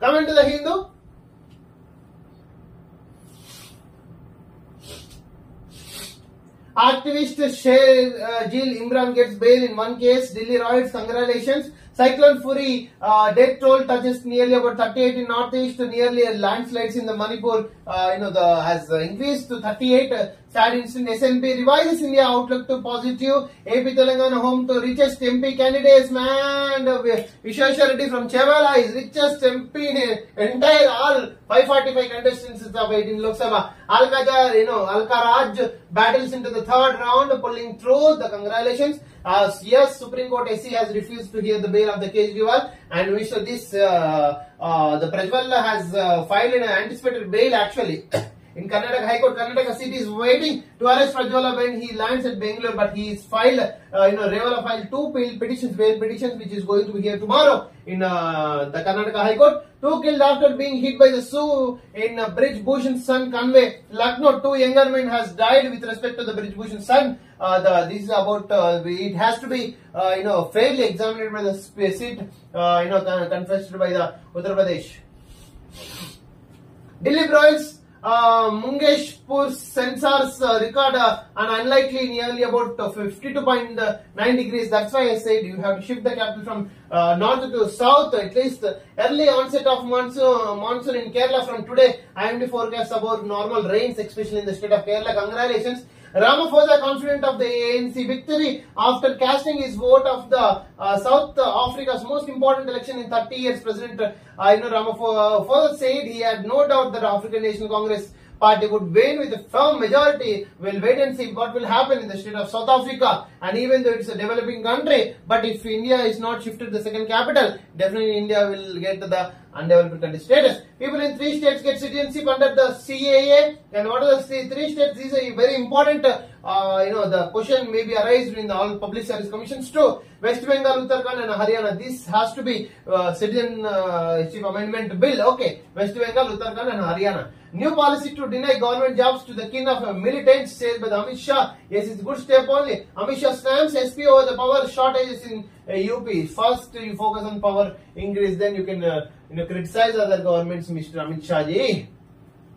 Coming to the Hindu. Activist Sher uh, Jill Imam gets bail in one case. Delhi riots, congratulations. Cyclone Fury, uh, death toll touches nearly about 38 in northeast. Nearly landslides in the Manipur, uh, you know, the has increased to 38. Sad incident. S&P revises India outlook to positive. AP Telangana home to richest MP candidates. Man, Vishweshwar Reddy from Chevella is richest MP in entire all 545 contestants of 18 Lok Sabha. Alkajar, you know, Alcaraz battles into the third round, pulling through. The congratulations. Uh, yes, Supreme Court SC has refused to hear the bail of the Kejriwal, and we saw this. Uh, uh, the Prajwal has uh, filed an anticipated bail actually. In Karnataka High Court, Karnataka City is waiting to arrest Prajwala when he lands at Bangalore, but he is filed, uh, you know, Revanna filed two petitions, bail petitions, which is going to be here tomorrow in uh, the Karnataka High Court. Two killed after being hit by the Sioux in uh, Brij Bhushan Sun convey. Lucknow, two younger men has died with respect to the Brij Bhushan Sun. Uh, the, this is about, uh, it has to be, uh, you know, fairly examined by the seat, uh, you know, con- confessed by the Uttar Pradesh. Delhi Broils, uh, Mungeshpur sensors uh, record uh, an unlikely nearly about uh, 52.9 degrees. That's why I said you have to shift the capital from uh, north to south. At least early onset of monsoon, monsoon in Kerala from today. IMD forecasts about normal rains, especially in the state of Kerala. Congratulations. Ramaphosa confident of the ANC victory after casting his vote of the uh, South Africa's most important election in 30 years. President uh, you know, Ramaphosa said he had no doubt that African National Congress party would win with a firm majority. We'll wait and see what will happen in the state of South Africa. And even though it's a developing country, but if India is not shifted the second capital, definitely India will get the undeveloped country status. People in three states get citizenship under the CAA. And what are the three states? These are very important. Uh, you know, the question may be arised in all public service commissions too. West Bengal, Uttarakhand, and Haryana. This has to be uh, citizenship amendment bill. Okay, West Bengal, Uttarakhand, and Haryana. New policy to deny government jobs to the kin of militants, said by the Shah. Yes, it's a good step only. Amit Shah stamps SP over the power shortages in uh, UP. First, you focus on power increase, then you can uh, you know criticize other governments, Mr. Amit Shah ji.